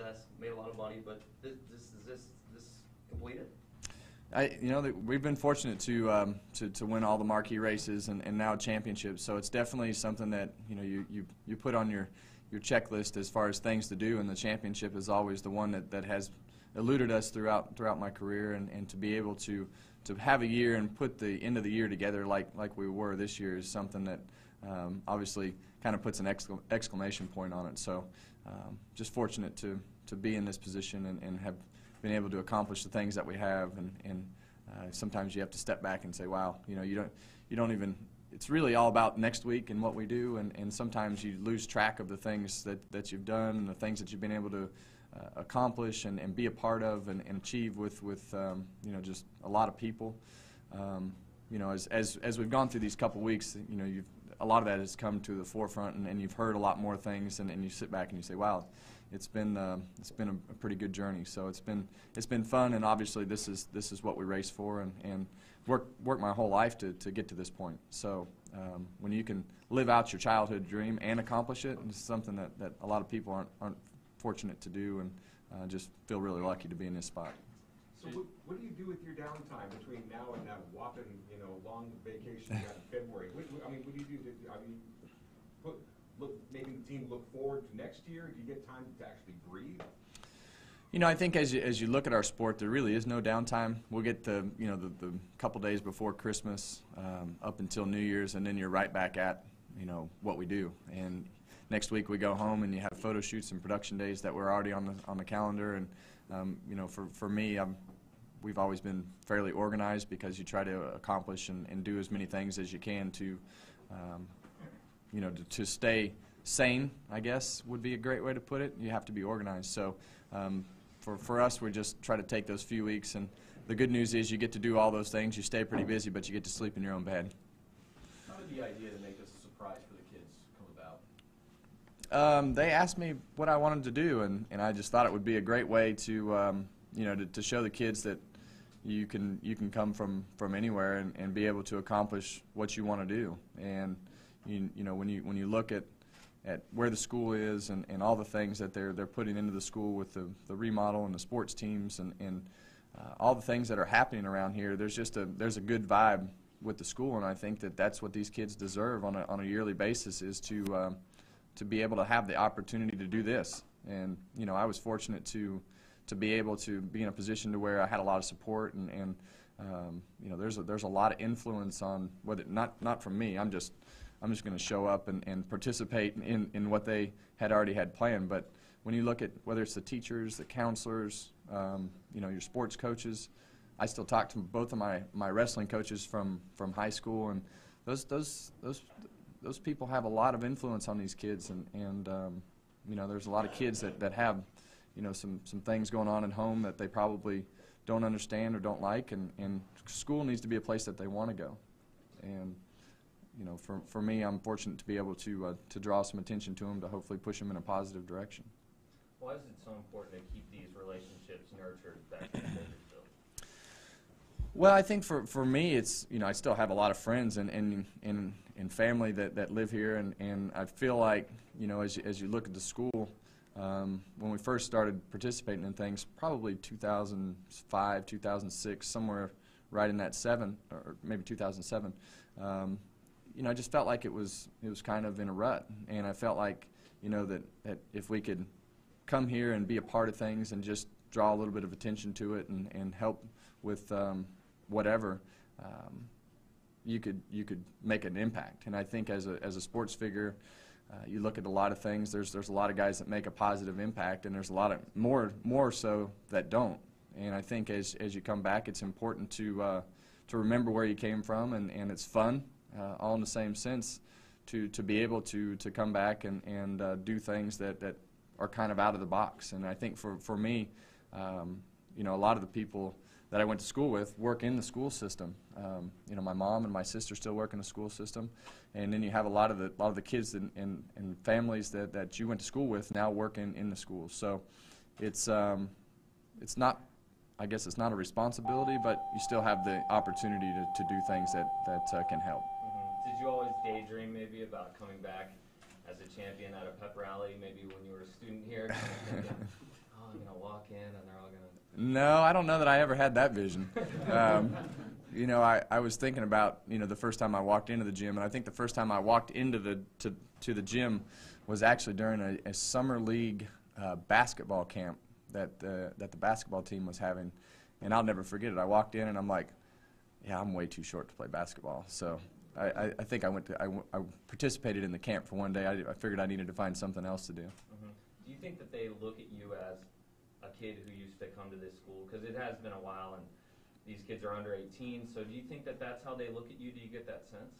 success, made a lot of money, but this, this is this this completed. I, you know, we've been fortunate to, um, to to win all the marquee races and, and now championships. So it's definitely something that you know you, you, you put on your your checklist as far as things to do, and the championship is always the one that, that has eluded us throughout throughout my career, and, and to be able to to have a year and put the end of the year together like like we were this year is something that um, obviously kind of puts an exclam- exclamation point on it. So um, just fortunate to to be in this position and, and have been able to accomplish the things that we have, and, and uh, sometimes you have to step back and say, wow, you know, you don't, you don't even, it's really all about next week and what we do, and, and sometimes you lose track of the things that, that you've done and the things that you've been able to uh, accomplish and, and be a part of and, and achieve with, with um, you know, just a lot of people. Um, you know, as, as, as we've gone through these couple weeks, you know, you've, a lot of that has come to the forefront, and, and you've heard a lot more things, and, and you sit back and you say, wow, it's been uh, it's been a, a, pretty good journey. So it's been it's been fun, and obviously this is this is what we race for, and and work work my whole life to to get to this point. So um, when you can live out your childhood dream and accomplish it, it's something that, that a lot of people aren't aren't fortunate to do, and uh, just feel really lucky to be in this spot. So what, what do you do with your downtime between now and that whopping, you know, long vacation you got in February? What, what- I mean, what do you do? I mean, put, look, making the team look forward to next year? Do you get time to actually breathe? You know, I think as you, as you look at our sport, there really is no downtime. We'll get the you know the, the couple days before Christmas um, up until New Year's, and then you're right back at you know what we do. And next week we go home and you have photo shoots and production days that were already on the on the calendar. And um, you know, for for me, I'm we've always been fairly organized because you try to accomplish and, and do as many things as you can to, um, you know, to, to, stay sane, I guess would be a great way to put it. You have to be organized. So um, for, for us, we just try to take those few weeks. And the good news is you get to do all those things. You stay pretty busy, but you get to sleep in your own bed. How did the idea to make this a surprise for the kids come about? Um, they asked me what I wanted to do, and, and I just thought it would be a great way to, um, you know, to, to show the kids that you can you can come from from anywhere and, and be able to accomplish what you want to do. And you, you know when you when you look at at where the school is and, and all the things that they're they're putting into the school with the, the remodel and the sports teams and, and uh, all the things that are happening around here there's just a there's a good vibe with the school. And I think that that's what these kids deserve on a, on a yearly basis is to um, to be able to have the opportunity to do this. And you know I was fortunate to to be able to be in a position to where I had a lot of support and, and um, you know there's a, there's a lot of influence on whether not not from me. I'm just I'm just going to show up and, and participate in, in what they had already had planned. But when you look at whether it's the teachers the counselors um, you know your sports coaches I still talk to both of my, my wrestling coaches from, from high school. And those those those those people have a lot of influence on these kids and, and um, you know there's a lot of kids that, that have you know, some, some things going on at home that they probably don't understand or don't like, and, and school needs to be a place that they want to go. And, you know, for, for me, I'm fortunate to be able to, uh, to draw some attention to them to hopefully push them in a positive direction. Why is it so important to keep these relationships nurtured back? Well, I think for, for me, it's, you know, I still have a lot of friends and, and, and, and family that, that live here, and, and I feel like, you know, as you, as you look at the school, um, when we first started participating in things, probably 2005, 2006, somewhere right in that seven, or maybe 2007. Um, you know, I just felt like it was it was kind of in a rut, and I felt like you know that, that if we could come here and be a part of things and just draw a little bit of attention to it and, and help with um, whatever, um, you could you could make an impact. And I think as a as a sports figure, uh, you look at a lot of things. There's there's a lot of guys that make a positive impact, and there's a lot of more more so that don't. And I think as as you come back, it's important to uh, to remember where you came from, and, and it's fun, uh, all in the same sense, to to be able to to come back and and uh, do things that that are kind of out of the box. And I think for for me, um, you know, a lot of the people that I went to school with work in the school system. Um, you know, my mom and my sister still work in the school system, and then you have a lot of the a lot of the kids and, and, and families that, that you went to school with now work in, in the schools. So it's um, it's not I guess it's not a responsibility, but you still have the opportunity to, to do things that that uh, can help. Mm-hmm. Did you always daydream maybe about coming back as a champion at a pep rally, maybe when you were a student here? Kind of thinking, oh, I'm gonna walk in and they're all gonna? No, I don't know that I ever had that vision. Um, you know, I, I was thinking about you know the first time I walked into the gym, and I think the first time I walked into the to, to the gym was actually during a, a summer league uh, basketball camp that uh, that the basketball team was having, and I'll never forget it. I walked in and I'm like, yeah, I'm way too short to play basketball. So I, I, think I went to I, participated in the camp for one day. I, I figured I needed to find something else to do. Mhm. Do you think that they look at you as a kid who used to come to this school? Because it has been a while and these kids are under 18, so do you think that that's how they look at you? Do you get that sense?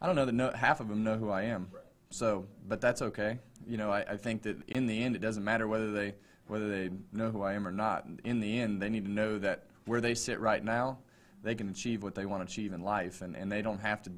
I don't know that no, half of them know who I am. Right. So, but that's okay. You know, I, I think that in the end, it doesn't matter whether they whether they know who I am or not. In the end, they need to know that where they sit right now, they can achieve what they want to achieve in life, and, and they don't have to,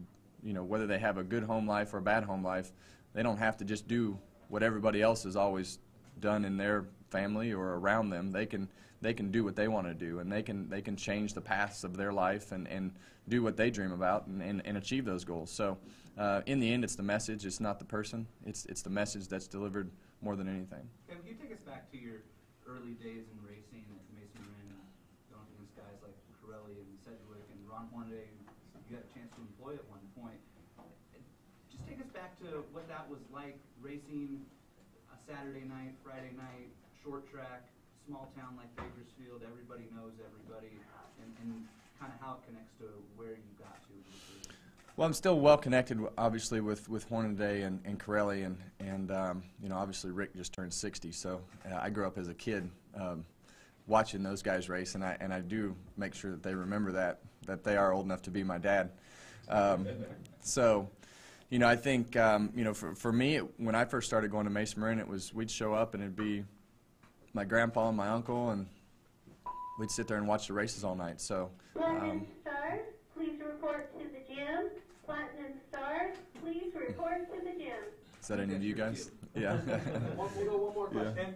you know, whether they have a good home life or a bad home life, they don't have to just do what everybody else is always done in their family or around them. They can they can do what they want to do, and they can they can change the paths of their life and, and do what they dream about and, and, and achieve those goals. So, uh, in the end, it's the message. It's not the person. It's it's the message that's delivered more than anything. Can you take us back to your early days in racing at Mesa Marin, going against guys like Pirelli and Sedgwick and Ron Hornaday, you had a chance to employ at one point. Just take us back to what that was like racing Saturday night, Friday night, short track, small town like Bakersfield. Everybody knows everybody, and, and kind of how it connects to where you got to. Well, I'm still well connected, obviously, with with Hornaday and and Carelli, and and um, you know, obviously Rick just turned 60, so uh, I grew up as a kid um, watching those guys race, and I and I do make sure that they remember that that they are old enough to be my dad. Um, so, you know, I think um, you know, for for me, it, when I first started going to Mesa Marin, it was we'd show up and it'd be my grandpa and my uncle, and we'd sit there and watch the races all night. So. Platinum Um, Star, please report to the gym. Platinum Star, please report to the gym. is that any of you guys? Yeah. One, we'll go one more question.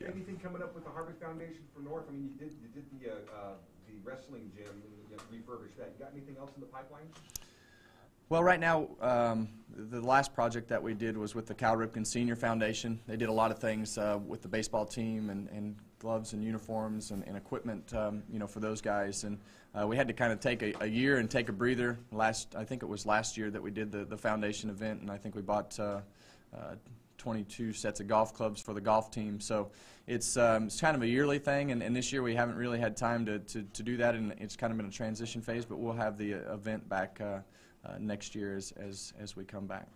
Yeah. Anything coming up with the Harvick Foundation for North? I mean, you did, you did the, uh, uh, the wrestling gym, you know, refurbish that. You got anything else in the pipeline? Well, right now, um, the last project that we did was with the Cal Ripken Senior Foundation. They did a lot of things uh, with the baseball team and, and gloves and uniforms and, and equipment, um, you know, for those guys. And uh, we had to kind of take a, a year and take a breather. Last, I think it was last year that we did the, the foundation event, and I think we bought uh, uh, 22 sets of golf clubs for the golf team. So it's, um, it's kind of a yearly thing, and, and this year we haven't really had time to, to, to do that, and it's kind of been a transition phase. But we'll have the uh, event back. Uh, next year as, as, as we come back.